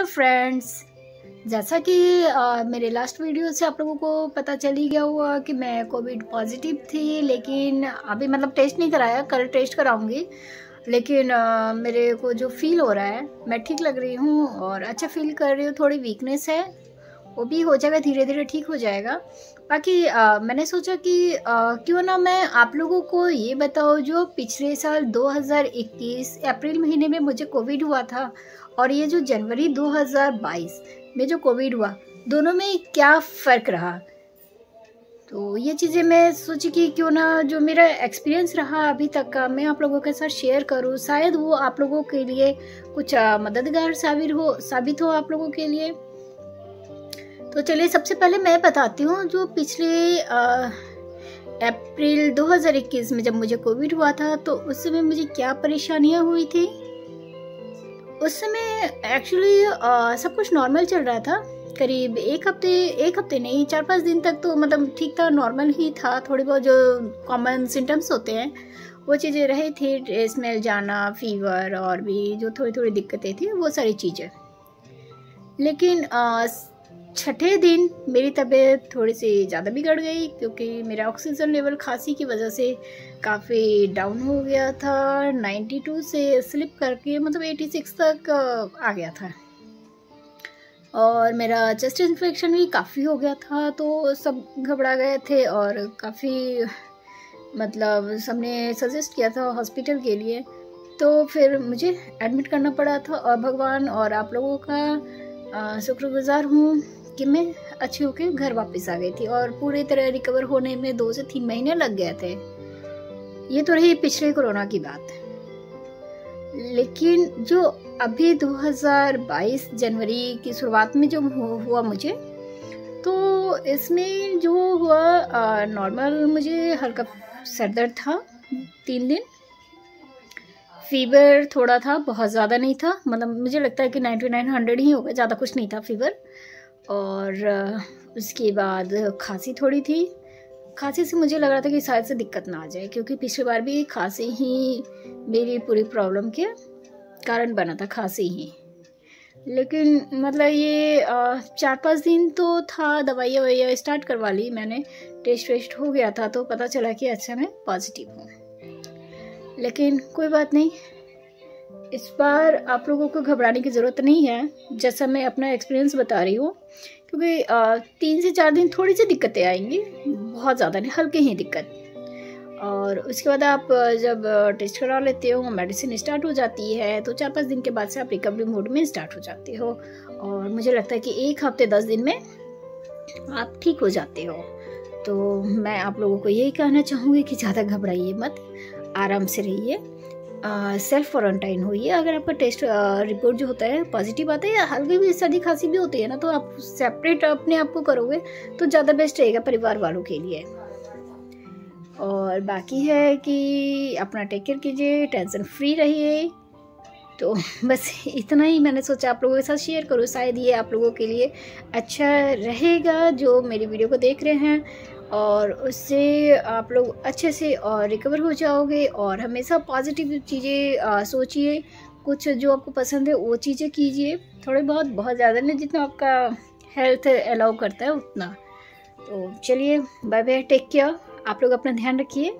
Hello friends जैसा कि आ, मेरे लास्ट वीडियो से आप लोगों को पता चल ही गया हुआ कि मैं कोविड पॉजिटिव थी लेकिन अभी मतलब टेस्ट नहीं कराया कल टेस्ट कराऊँगी। लेकिन आ, मेरे को जो फील हो रहा है मैं ठीक लग रही हूँ और अच्छा फील कर रही हूँ थोड़ी वीकनेस है। वो भी हो जाएगा धीरे धीरे ठीक हो जाएगा। बाकी मैंने सोचा कि आ, क्यों ना मैं आप लोगों को ये बताऊँ जो पिछले साल 2021 अप्रैल महीने में मुझे कोविड हुआ था और ये जो जनवरी 2022 में जो कोविड हुआ दोनों में क्या फ़र्क रहा? तो ये चीज़ें मैं सोची कि क्यों ना जो मेरा एक्सपीरियंस रहा अभी तक का मैं आप लोगों के साथ शेयर करूँ। शायद वो आप लोगों के लिए कुछ मददगार साबित हो साबित हो आप लोगों के लिए। तो चलिए सबसे पहले मैं बताती हूँ जो पिछले अप्रैल 2021 में जब मुझे कोविड हुआ था तो उस समय मुझे क्या परेशानियाँ हुई थी? उस समय एक्चुअली सब कुछ नॉर्मल चल रहा था। करीब एक हफ़्ते एक हफ़्ते नहीं चार पाँच दिन तक तो मतलब ठीक था नॉर्मल ही था। थोड़ी बहुत जो कॉमन सिम्टम्स होते हैं, वो चीज़ें रही थी स्मेल जाना फीवर और भी जो थोड़ी थोड़ी दिक्कतें थी, वो सारी चीज़ें। लेकिन छठे दिन मेरी तबीयत थोड़ी सी ज़्यादा बिगड़ गई क्योंकि मेरा ऑक्सीजन लेवल खांसी की वजह से काफ़ी डाउन हो गया था 92 से स्लिप करके मतलब 86 तक आ गया था। और मेरा चेस्ट इन्फेक्शन भी काफ़ी हो गया था तो सब घबरा गए थे और काफ़ी मतलब सबने सजेस्ट किया था हॉस्पिटल के लिए। तो फिर मुझे एडमिट करना पड़ा था और भगवान और आप लोगों का शुक्रगुजार हूँ। कि मैं अच्छी होकर घर वापस आ गई थी और पूरी तरह रिकवर होने में दो से तीन महीने लग गए थे। ये तो रही पिछले कोरोना की बात। लेकिन जो अभी 2022 जनवरी की शुरुआत में जो हुआ मुझे तो इसमें जो हुआ नॉर्मल मुझे हल्का सर दर्द था तीन दिन। फीवर थोड़ा था, बहुत ज़्यादा नहीं था। मतलब मुझे लगता है कि नाइन्टी नाइन हंड्रेड ही होगा, ज़्यादा कुछ नहीं था फीवर और उसके बाद खांसी थोड़ी थी। खांसी से मुझे लग रहा था कि शायद से दिक्कत ना आ जाए, क्योंकि पिछली बार भी खांसी ही मेरी पूरी प्रॉब्लम के कारण बना था, खांसी ही। लेकिन मतलब ये चार पाँच दिन तो था, दवाइयाँ ववाइयाँ स्टार्ट करवा ली मैंने, टेस्ट वेस्ट हो गया था तो पता चला कि अच्छा मैं पॉजिटिव हूँ। लेकिन कोई बात नहीं इस बार आप लोगों को घबराने की ज़रूरत नहीं है, जैसा मैं अपना एक्सपीरियंस बता रही हूँ, क्योंकि तीन से चार दिन थोड़ी सी दिक्कतें आएँगी, बहुत ज़्यादा नहीं, हल्के ही दिक्कत। और उसके बाद आप जब टेस्ट करा लेते हो मेडिसिन स्टार्ट हो जाती है तो चार पाँच दिन के बाद से आप रिकवरी मोड में स्टार्ट हो जाते हो। और मुझे लगता है कि एक हफ़्ते दस दिन में आप ठीक हो जाते हो। तो मैं आप लोगों को यही कहना चाहूँगी कि ज़्यादा घबराइए मत, आराम से रहिए। सेल्फ क्वारंटाइन हुई है। अगर आपका टेस्ट रिपोर्ट जो होता है पॉजिटिव आता है या हल्की भी सर्दी खांसी भी होती है ना तो आप सेपरेट अपने आप को करोगे तो ज़्यादा बेस्ट रहेगा परिवार वालों के लिए। और बाकी है कि अपना टेक केयर कीजिए टेंशन फ्री रहिए। तो बस इतना ही मैंने सोचा आप लोगों के साथ शेयर करूँ। शायद ये आप लोगों के लिए अच्छा रहेगा, जो मेरी वीडियो को देख रहे हैं। और उससे आप लोग अच्छे से, और रिकवर हो जाओगे और हमेशा पॉजिटिव चीज़ें सोचिए। कुछ जो आपको पसंद है, वो चीज़ें कीजिए। थोड़े बहुत बहुत ज़्यादा नहीं, जितना आपका हेल्थ अलाउ करता है, उतना। तो चलिए बाय बाय टेक केयर आप लोग अपना ध्यान रखिए।